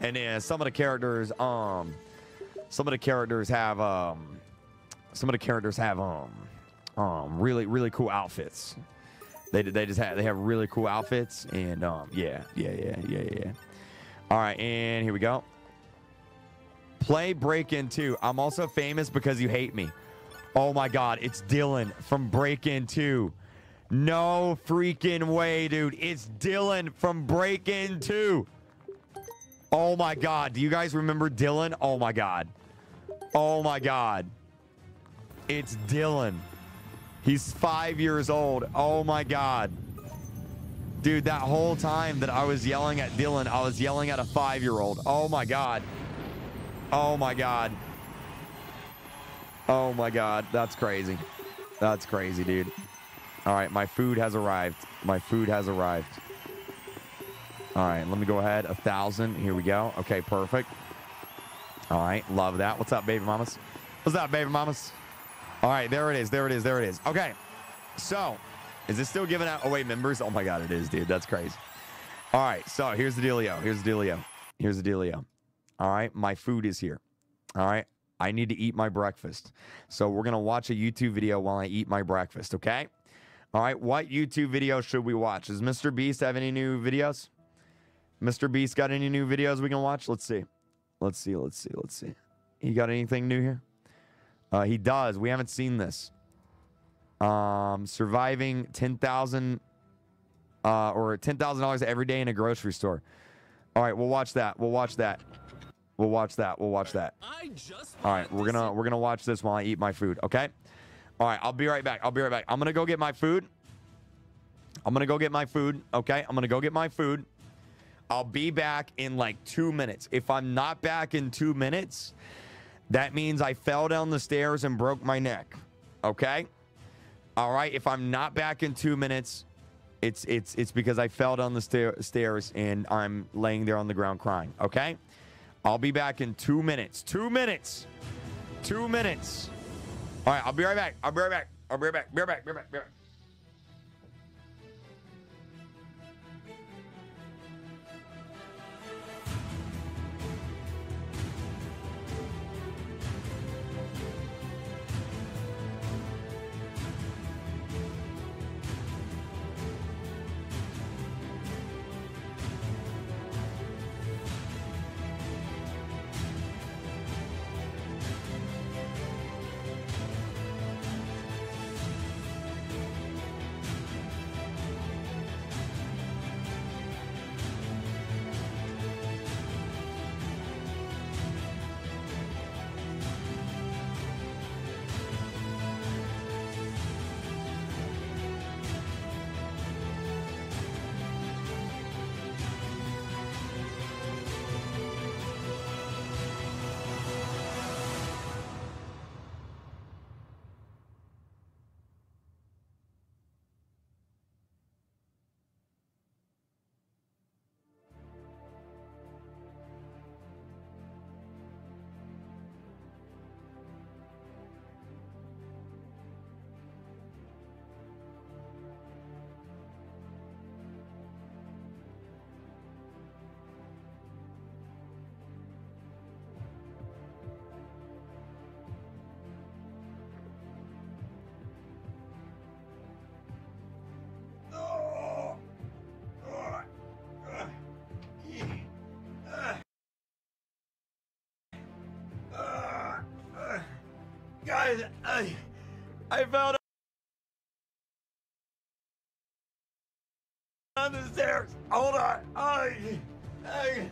And then some of the characters, um, some of the characters have, um, some of the characters have, um, um, really, really cool outfits. They, they just have they have really cool outfits and um yeah yeah yeah yeah yeah. All right, and here we go. Play Break In 2. I'm also famous because you hate me. Oh my god, it's Dylan from Break In 2. No freaking way, dude. It's Dylan from Break In 2. Oh my god. Do you guys remember Dylan? Oh my god. Oh my god. It's Dylan. He's five years old. Oh my god. Dude, that whole time that I was yelling at Dylan, I was yelling at a five-year-old. Oh my god. Oh my god. Oh my god. That's crazy. That's crazy, dude. All right, my food has arrived. My food has arrived. All right, let me go ahead. A thousand. Here we go. Okay, perfect. All right, love that. What's up, baby mamas? What's up, baby mamas? All right, there it is. There it is. There it is. Okay, so is this still giving out away members? Oh my god, it is, dude. That's crazy. All right, so here's the dealio. Here's the dealio. Here's the dealio. All right, my food is here. All right, I need to eat my breakfast. So we're gonna watch a YouTube video while I eat my breakfast. Okay. All right, what YouTube video should we watch? Does Mr. Beast have any new videos? Mr. Beast got any new videos we can watch? Let's see. Let's see. Let's see. Let's see. He got anything new here? Uh, he does. We haven't seen this. Um, surviving ten thousand, uh, or ten thousand dollars every day in a grocery store. All right, we'll watch that. We'll watch that. We'll watch that. We'll watch that. All right, we're gonna we're gonna watch this while I eat my food. Okay. All right, I'll be right back. I'll be right back. I'm gonna go get my food. I'm gonna go get my food. Okay, I'm gonna go get my food. I'll be back in like two minutes. If I'm not back in two minutes, that means I fell down the stairs and broke my neck. Okay. All right. If I'm not back in two minutes, it's it's it's because I fell down the stair, stairs and I'm laying there on the ground crying. Okay. I'll be back in two minutes. Two minutes. Two minutes. All right. I'll be right back. I'll be right back. I'll be right back. Be right back. Be right back. Be right back. Guys, I, I fell down the stairs. Hold on. I, I,